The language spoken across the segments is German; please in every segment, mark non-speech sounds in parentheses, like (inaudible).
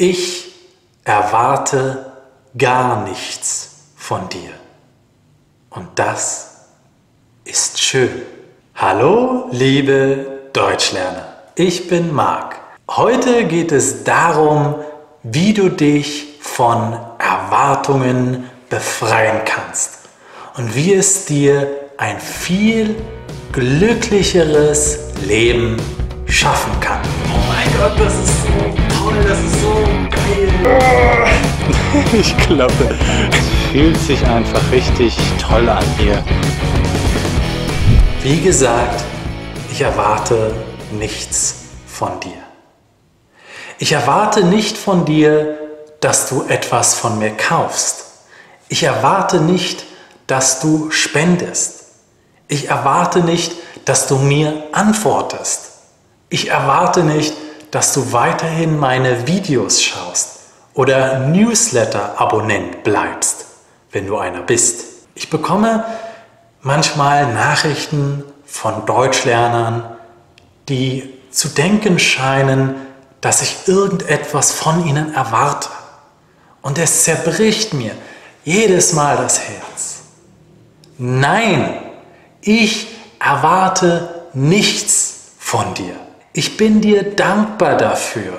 Ich erwarte gar nichts von dir. Und das ist schön. Hallo, liebe Deutschlerner. Ich bin Marc. Heute geht es darum, wie du dich von Erwartungen befreien kannst und wie es dir ein viel glücklicheres Leben schaffen kann. Oh mein Gott, das ist so toll, das ist so geil. (laughs) Ich glaube, es fühlt sich einfach richtig toll an hier. Wie gesagt, ich erwarte nichts von dir. Ich erwarte nicht von dir, dass du etwas von mir kaufst. Ich erwarte nicht, dass du spendest. Ich erwarte nicht, dass du mir antwortest. Ich erwarte nicht, dass du weiterhin meine Videos schaust oder Newsletter-Abonnent bleibst, wenn du einer bist. Ich bekomme manchmal Nachrichten von Deutschlernern, die zu denken scheinen, dass ich irgendetwas von ihnen erwarte. Und es zerbricht mir jedes Mal das Herz. Nein, ich erwarte nichts von dir. Ich bin dir dankbar dafür,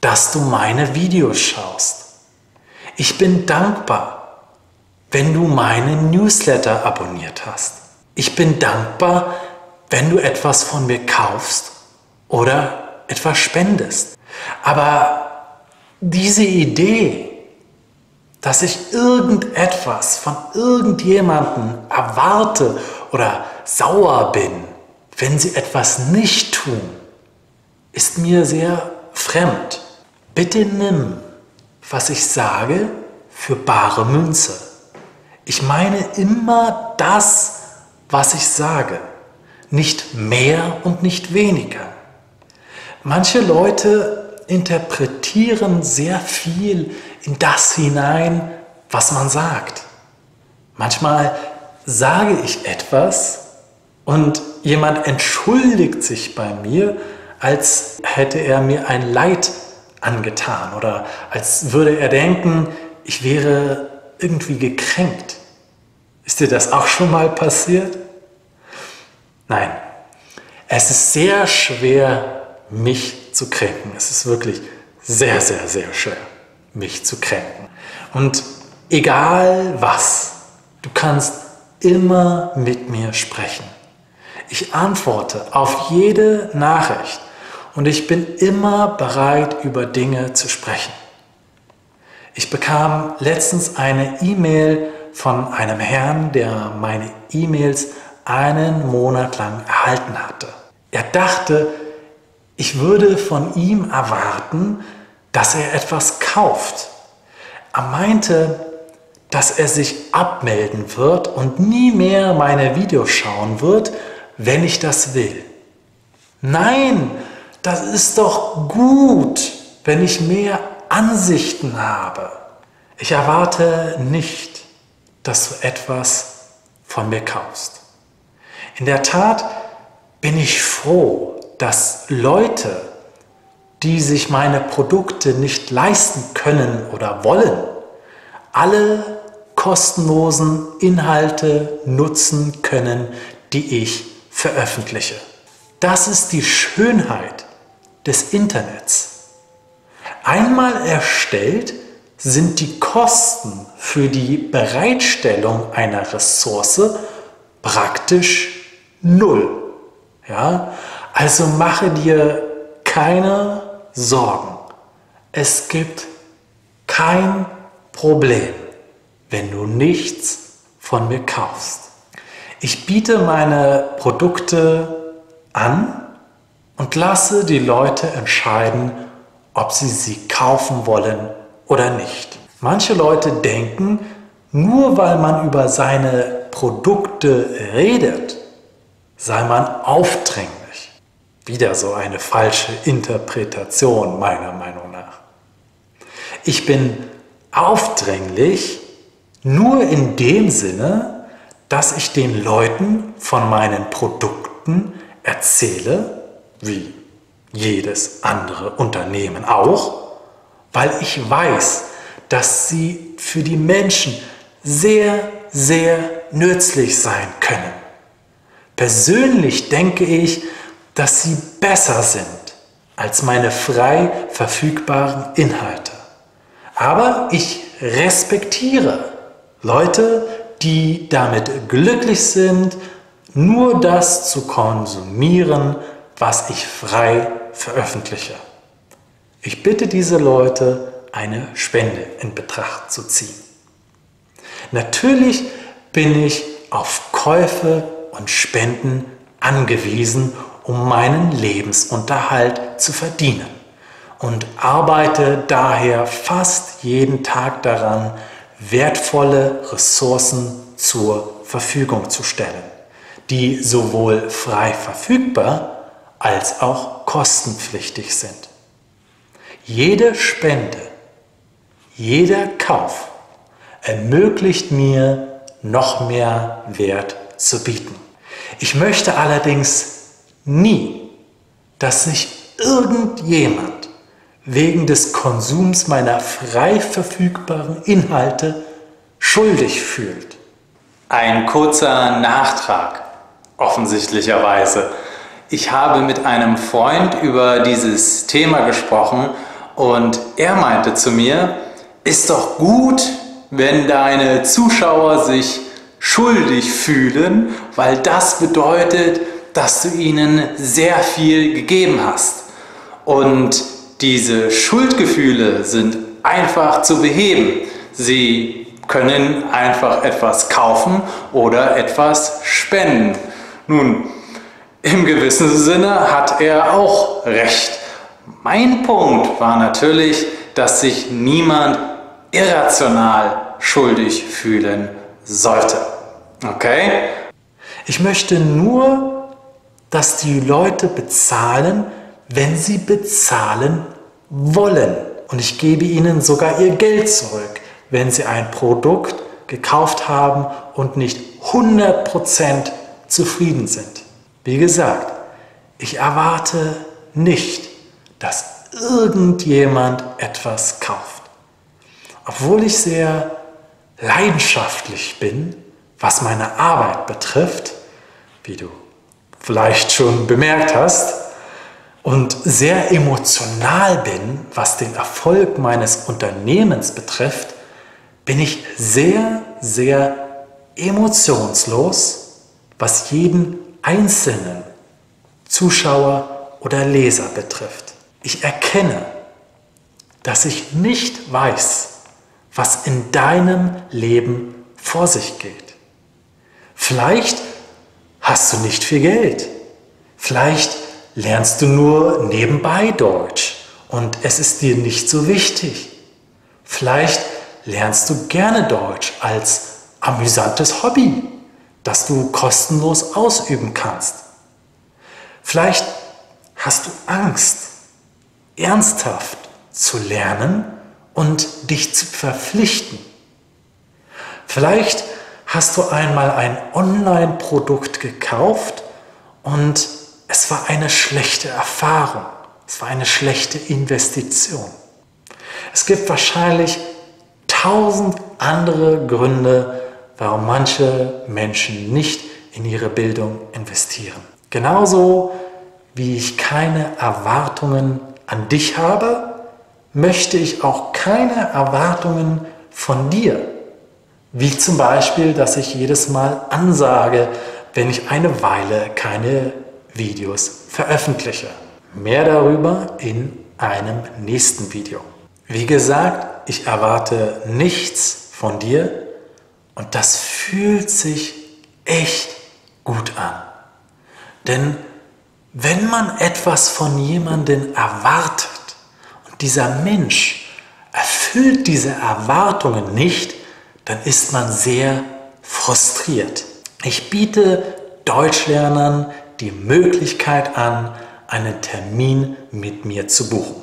dass du meine Videos schaust. Ich bin dankbar, wenn du meine Newsletter abonniert hast. Ich bin dankbar, wenn du etwas von mir kaufst oder etwas spendest. Aber diese Idee, dass ich irgendetwas von irgendjemandem erwarte oder sauer bin, wenn sie etwas nicht tun, ist mir sehr fremd. Bitte nimm, was ich sage, für bare Münze. Ich meine immer das, was ich sage, nicht mehr und nicht weniger. Manche Leute interpretieren sehr viel in das hinein, was man sagt. Manchmal sage ich etwas und jemand entschuldigt sich bei mir als hätte er mir ein Leid angetan oder als würde er denken, ich wäre irgendwie gekränkt. Ist dir das auch schon mal passiert? Nein, es ist sehr schwer, mich zu kränken. Es ist wirklich sehr, sehr, sehr schwer, mich zu kränken. Und egal was, du kannst immer mit mir sprechen. Ich antworte auf jede Nachricht und ich bin immer bereit, über Dinge zu sprechen. Ich bekam letztens eine E-Mail von einem Herrn, der meine E-Mails einen Monat lang erhalten hatte. Er dachte, ich würde von ihm erwarten, dass er etwas kauft. Er meinte, dass er sich abmelden wird und nie mehr meine Videos schauen wird, wenn ich das will. Nein, das ist doch gut, wenn ich mehr Ansichten habe. Ich erwarte nicht, dass du etwas von mir kaufst. In der Tat bin ich froh, dass Leute, die sich meine Produkte nicht leisten können oder wollen, alle kostenlosen Inhalte nutzen können, die ich veröffentliche. Das ist die Schönheit des Internets. Einmal erstellt sind die Kosten für die Bereitstellung einer Ressource praktisch null. Ja? Also mache dir keine Sorgen. Es gibt kein Problem, wenn du nichts von mir kaufst. Ich biete meine Produkte an und lasse die Leute entscheiden, ob sie sie kaufen wollen oder nicht. Manche Leute denken, nur weil man über seine Produkte redet, sei man aufdringlich. Wieder so eine falsche Interpretation meiner Meinung nach. Ich bin aufdringlich nur in dem Sinne, dass ich den Leuten von meinen Produkten erzähle, wie jedes andere Unternehmen auch, weil ich weiß, dass sie für die Menschen sehr, sehr nützlich sein können. Persönlich denke ich, dass sie besser sind als meine frei verfügbaren Inhalte. Aber ich respektiere Leute, die damit glücklich sind, nur das zu konsumieren, was ich frei veröffentliche. Ich bitte diese Leute, eine Spende in Betracht zu ziehen. Natürlich bin ich auf Käufe und Spenden angewiesen, um meinen Lebensunterhalt zu verdienen und arbeite daher fast jeden Tag daran, wertvolle Ressourcen zur Verfügung zu stellen, die sowohl frei verfügbar als auch kostenpflichtig sind. Jede Spende, jeder Kauf ermöglicht mir noch mehr Wert zu bieten. Ich möchte allerdings nie, dass sich irgendjemand wegen des Konsums meiner frei verfügbaren Inhalte schuldig fühlt. Ein kurzer Nachtrag, offensichtlicherweise. Ich habe mit einem Freund über dieses Thema gesprochen und er meinte zu mir, ist doch gut, wenn deine Zuschauer sich schuldig fühlen, weil das bedeutet, dass du ihnen sehr viel gegeben hast. Und diese Schuldgefühle sind einfach zu beheben. Sie können einfach etwas kaufen oder etwas spenden. Nun, im gewissen Sinne hat er auch recht. Mein Punkt war natürlich, dass sich niemand irrational schuldig fühlen sollte. Okay? Ich möchte nur, dass die Leute bezahlen, wenn sie bezahlen wollen. Und ich gebe ihnen sogar ihr Geld zurück, wenn sie ein Produkt gekauft haben und nicht 100% zufrieden sind. Wie gesagt, ich erwarte nicht, dass irgendjemand etwas kauft. Obwohl ich sehr leidenschaftlich bin, was meine Arbeit betrifft, wie du vielleicht schon bemerkt hast, und sehr emotional bin, was den Erfolg meines Unternehmens betrifft, bin ich sehr, sehr emotionslos, was jeden einzelnen Zuschauer oder Leser betrifft. Ich erkenne, dass ich nicht weiß, was in deinem Leben vor sich geht. Vielleicht hast du nicht viel Geld. Vielleicht lernst du nur nebenbei Deutsch und es ist dir nicht so wichtig. Vielleicht lernst du gerne Deutsch als amüsantes Hobby, das du kostenlos ausüben kannst. Vielleicht hast du Angst, ernsthaft zu lernen und dich zu verpflichten. Vielleicht hast du einmal ein Online-Produkt gekauft und es war eine schlechte Erfahrung. Es war eine schlechte Investition. Es gibt wahrscheinlich tausend andere Gründe, warum manche Menschen nicht in ihre Bildung investieren. Genauso wie ich keine Erwartungen an dich habe, möchte ich auch keine Erwartungen von dir. Wie zum Beispiel, dass ich jedes Mal ansage, wenn ich eine Weile keine Videos veröffentliche. Mehr darüber in einem nächsten Video. Wie gesagt, ich erwarte nichts von dir und das fühlt sich echt gut an. Denn wenn man etwas von jemandem erwartet und dieser Mensch erfüllt diese Erwartungen nicht, dann ist man sehr frustriert. Ich biete Deutschlernern die Möglichkeit an, einen Termin mit mir zu buchen.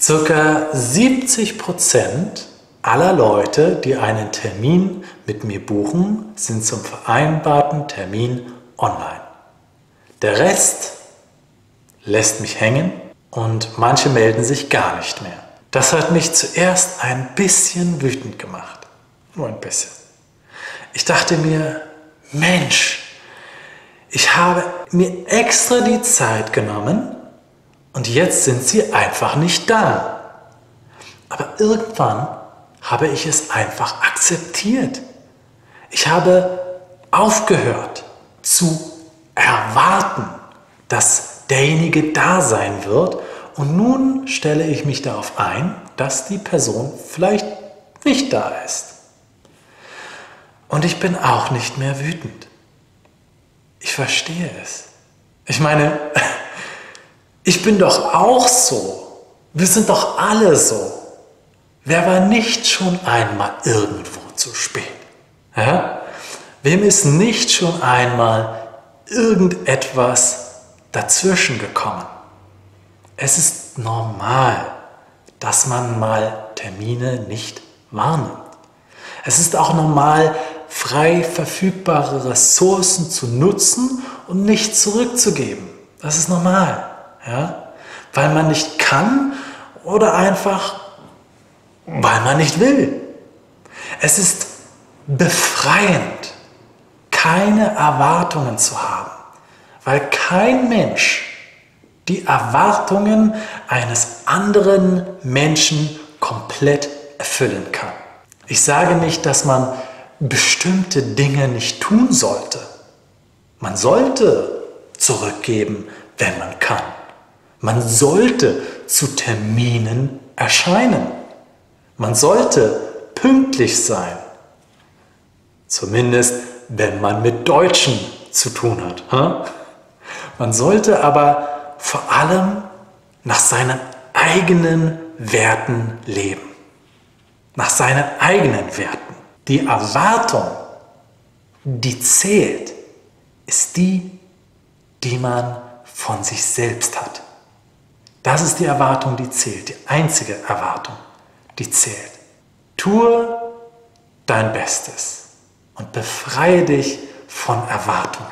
Circa 70 Prozent aller Leute, die einen Termin mit mir buchen, sind zum vereinbarten Termin online. Der Rest lässt mich hängen und manche melden sich gar nicht mehr. Das hat mich zuerst ein bisschen wütend gemacht. Nur ein bisschen. Ich dachte mir, Mensch, ich habe mir extra die Zeit genommen und jetzt sind sie einfach nicht da. Aber irgendwann habe ich es einfach akzeptiert. Ich habe aufgehört zu erwarten, dass derjenige da sein wird und nun stelle ich mich darauf ein, dass die Person vielleicht nicht da ist. Und ich bin auch nicht mehr wütend. Ich verstehe es. Ich meine, (laughs) ich bin doch auch so. Wir sind doch alle so. Wer war nicht schon einmal irgendwo zu spät? Ja? Wem ist nicht schon einmal irgendetwas dazwischen gekommen? Es ist normal, dass man mal Termine nicht wahrnimmt. Es ist auch normal, frei verfügbare Ressourcen zu nutzen und nicht zurückzugeben. Das ist normal, ja? weil man nicht kann oder einfach weil man nicht will. Es ist befreiend, keine Erwartungen zu haben, weil kein Mensch die Erwartungen eines anderen Menschen komplett erfüllen kann. Ich sage nicht, dass man bestimmte Dinge nicht tun sollte. Man sollte zurückgeben, wenn man kann. Man sollte zu Terminen erscheinen. Man sollte pünktlich sein. Zumindest, wenn man mit Deutschen zu tun hat. Man sollte aber vor allem nach seinen eigenen Werten leben. Nach seinen eigenen Werten. Die Erwartung, die zählt, ist die, die man von sich selbst hat. Das ist die Erwartung, die zählt, die einzige Erwartung die zählt. Tue dein Bestes und befreie dich von Erwartungen.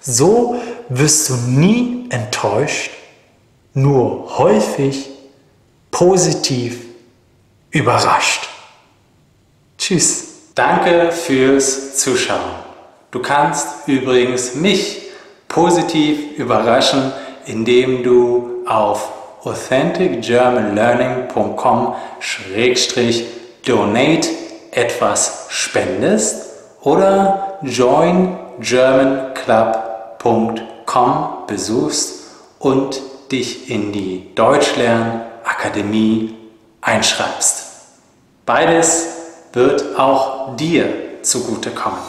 So wirst du nie enttäuscht, nur häufig positiv überrascht. Tschüss. Danke fürs Zuschauen. Du kannst übrigens mich positiv überraschen, indem du auf authenticgermanlearning.com-donate etwas spendest oder joingermanclub.com besuchst und dich in die Deutschlernakademie einschreibst. Beides wird auch dir zugutekommen.